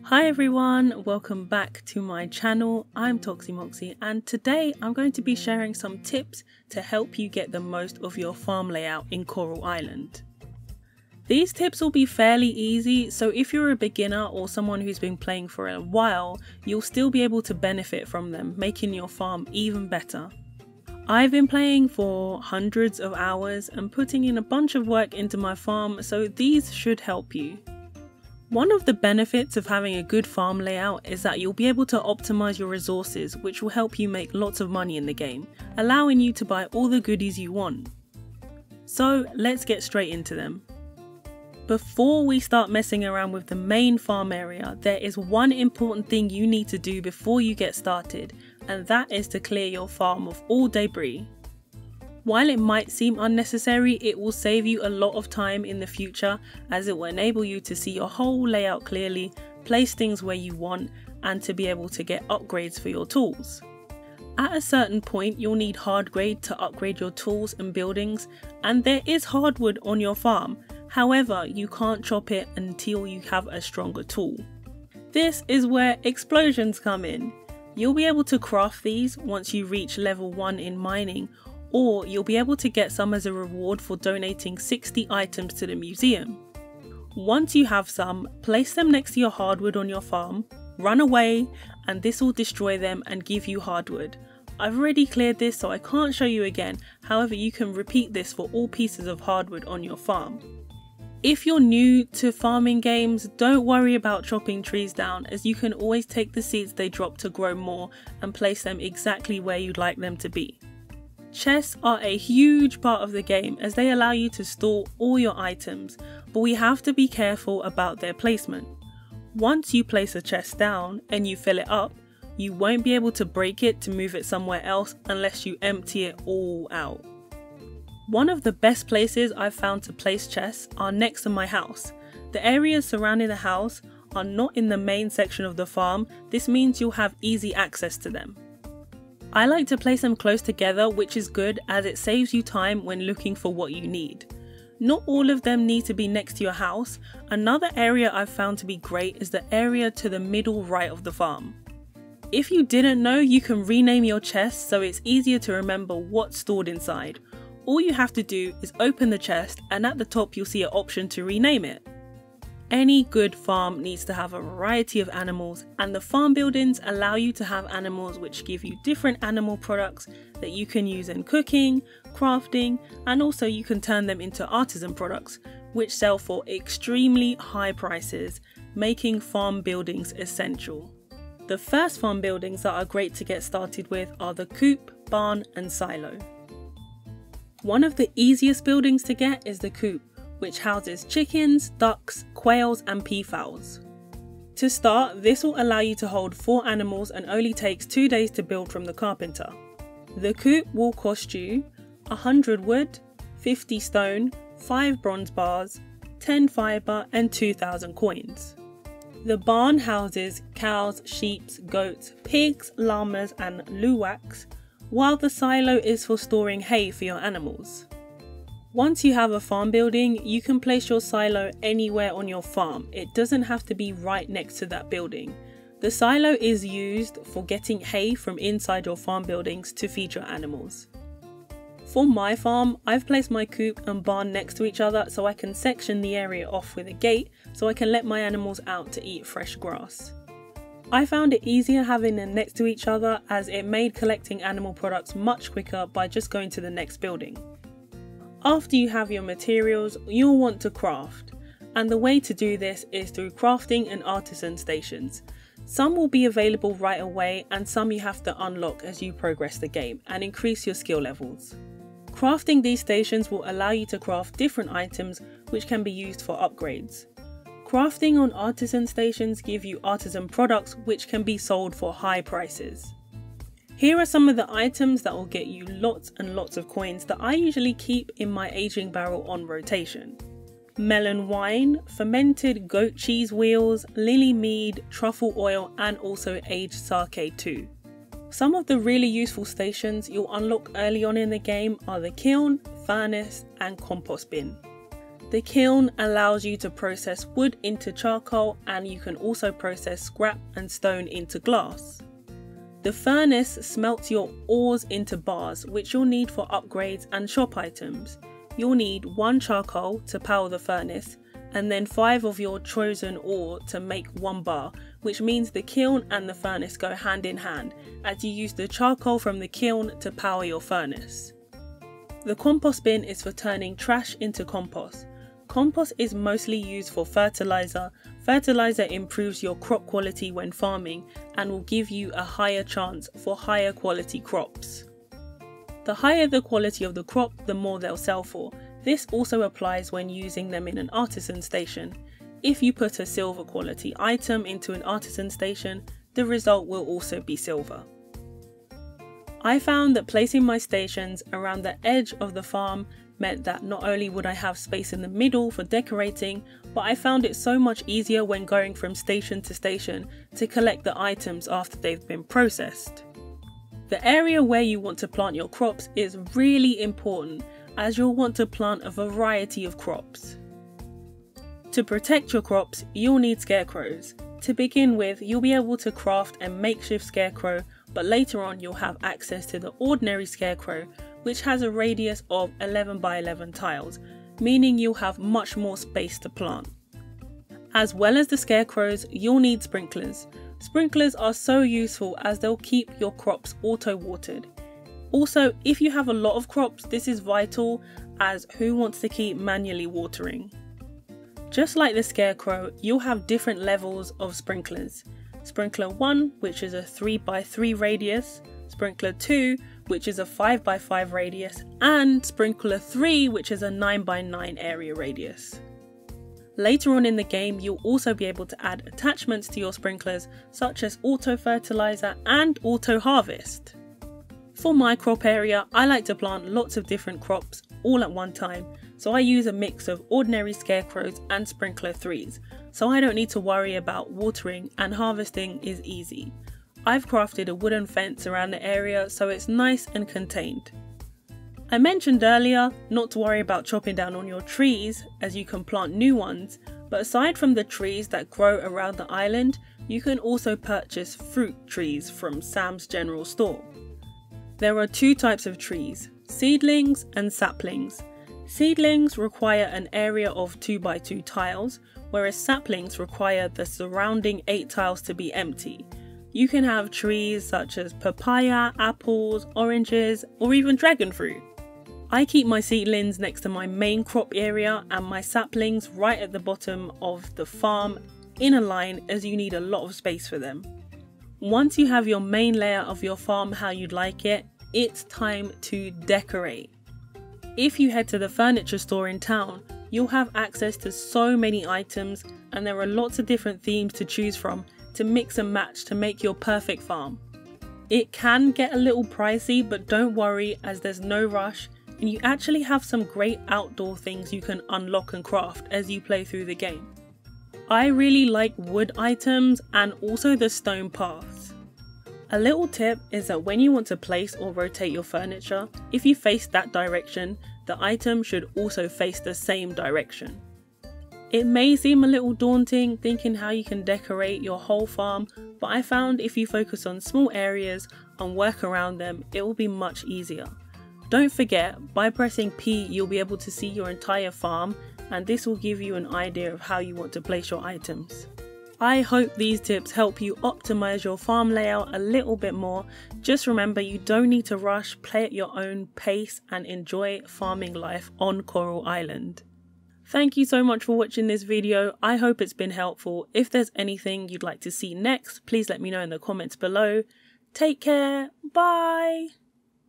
Hi everyone, welcome back to my channel. I'm ToxiMoxi and today I'm going to be sharing some tips to help you get the most of your farm layout in Coral Island. These tips will be fairly easy, so if you're a beginner or someone who's been playing for a while, you'll still be able to benefit from them, making your farm even better. I've been playing for hundreds of hours and putting in a bunch of work into my farm, so these should help you. One of the benefits of having a good farm layout is that you'll be able to optimize your resources, which will help you make lots of money in the game, allowing you to buy all the goodies you want. So let's get straight into them. Before we start messing around with the main farm area, there is one important thing you need to do before you get started, and that is to clear your farm of all debris. While it might seem unnecessary, it will save you a lot of time in the future as it will enable you to see your whole layout clearly, place things where you want, and to be able to get upgrades for your tools. At a certain point, you'll need hardgrade to upgrade your tools and buildings, and there is hardwood on your farm. However, you can't chop it until you have a stronger tool. This is where explosions come in. You'll be able to craft these once you reach level 1 in mining or you'll be able to get some as a reward for donating 60 items to the museum. Once you have some, place them next to your hardwood on your farm, run away, and this will destroy them and give you hardwood. I've already cleared this so I can't show you again, however you can repeat this for all pieces of hardwood on your farm. If you're new to farming games, don't worry about chopping trees down as you can always take the seeds they drop to grow more and place them exactly where you'd like them to be. Chests are a huge part of the game as they allow you to store all your items, but we have to be careful about their placement. Once you place a chest down and you fill it up, you won't be able to break it to move it somewhere else unless you empty it all out. One of the best places I've found to place chests are next to my house. The areas surrounding the house are not in the main section of the farm, this means you'll have easy access to them. I like to place them close together, which is good as it saves you time when looking for what you need. Not all of them need to be next to your house. Another area I've found to be great is the area to the middle right of the farm. If you didn't know, you can rename your chest so it's easier to remember what's stored inside. All you have to do is open the chest and at the top you'll see an option to rename it. Any good farm needs to have a variety of animals, and the farm buildings allow you to have animals which give you different animal products that you can use in cooking, crafting, and also you can turn them into artisan products which sell for extremely high prices, making farm buildings essential. The first farm buildings that are great to get started with are the coop, barn, and silo. One of the easiest buildings to get is the coop which houses chickens, ducks, quails, and peafowls. To start, this will allow you to hold 4 animals and only takes 2 days to build from the carpenter. The coop will cost you 100 wood, 50 stone, 5 bronze bars, 10 fibre, and 2000 coins. The barn houses cows, sheep, goats, pigs, llamas, and luwaks, while the silo is for storing hay for your animals. Once you have a farm building, you can place your silo anywhere on your farm. It doesn't have to be right next to that building. The silo is used for getting hay from inside your farm buildings to feed your animals. For my farm, I've placed my coop and barn next to each other so I can section the area off with a gate so I can let my animals out to eat fresh grass. I found it easier having them next to each other as it made collecting animal products much quicker by just going to the next building. After you have your materials, you'll want to craft. And the way to do this is through crafting and artisan stations. Some will be available right away and some you have to unlock as you progress the game and increase your skill levels. Crafting these stations will allow you to craft different items which can be used for upgrades. Crafting on artisan stations give you artisan products which can be sold for high prices. Here are some of the items that will get you lots and lots of coins that I usually keep in my aging barrel on rotation. Melon wine, fermented goat cheese wheels, lily mead, truffle oil and also aged sake too. Some of the really useful stations you'll unlock early on in the game are the kiln, furnace and compost bin. The kiln allows you to process wood into charcoal and you can also process scrap and stone into glass. The furnace smelts your ores into bars which you'll need for upgrades and shop items. You'll need one charcoal to power the furnace and then five of your chosen ore to make one bar, which means the kiln and the furnace go hand in hand as you use the charcoal from the kiln to power your furnace. The compost bin is for turning trash into compost. Compost is mostly used for fertilizer. Fertilizer improves your crop quality when farming and will give you a higher chance for higher quality crops. The higher the quality of the crop, the more they'll sell for. This also applies when using them in an artisan station. If you put a silver quality item into an artisan station, the result will also be silver. I found that placing my stations around the edge of the farm meant that not only would I have space in the middle for decorating, but I found it so much easier when going from station to station to collect the items after they've been processed. The area where you want to plant your crops is really important as you'll want to plant a variety of crops. To protect your crops, you'll need scarecrows. To begin with, you'll be able to craft a makeshift scarecrow, but later on you'll have access to the ordinary scarecrow, which has a radius of 11 by 11 tiles, meaning you'll have much more space to plant. As well as the scarecrows, you'll need sprinklers. Sprinklers are so useful as they'll keep your crops auto watered. Also, if you have a lot of crops, this is vital as who wants to keep manually watering? Just like the scarecrow, you'll have different levels of sprinklers. Sprinkler 1, which is a 3x3 radius, Sprinkler 2, which is a 5x5 radius, and Sprinkler 3, which is a 9x9 area radius. Later on in the game, you'll also be able to add attachments to your sprinklers, such as auto fertilizer and auto harvest. For my crop area, I like to plant lots of different crops all at one time, so I use a mix of ordinary scarecrows and sprinkler 3s, so I don't need to worry about watering and harvesting is easy. I've crafted a wooden fence around the area so it's nice and contained. I mentioned earlier not to worry about chopping down on your trees as you can plant new ones, but aside from the trees that grow around the island, you can also purchase fruit trees from Sam's General Store. There are two types of trees, seedlings and saplings. Seedlings require an area of 2x2 tiles, whereas saplings require the surrounding 8 tiles to be empty, you can have trees such as papaya, apples, oranges, or even dragon fruit. I keep my seedlings next to my main crop area and my saplings right at the bottom of the farm in a line as you need a lot of space for them. Once you have your main layer of your farm how you'd like it, it's time to decorate. If you head to the furniture store in town, you'll have access to so many items and there are lots of different themes to choose from to mix and match to make your perfect farm. It can get a little pricey, but don't worry as there's no rush and you actually have some great outdoor things you can unlock and craft as you play through the game. I really like wood items and also the stone paths. A little tip is that when you want to place or rotate your furniture, if you face that direction, the item should also face the same direction. It may seem a little daunting thinking how you can decorate your whole farm, but I found if you focus on small areas and work around them, it will be much easier. Don't forget, by pressing P, you'll be able to see your entire farm, and this will give you an idea of how you want to place your items. I hope these tips help you optimize your farm layout a little bit more. Just remember, you don't need to rush, play at your own pace, and enjoy farming life on Coral Island. Thank you so much for watching this video. I hope it's been helpful. If there's anything you'd like to see next, please let me know in the comments below. Take care. Bye.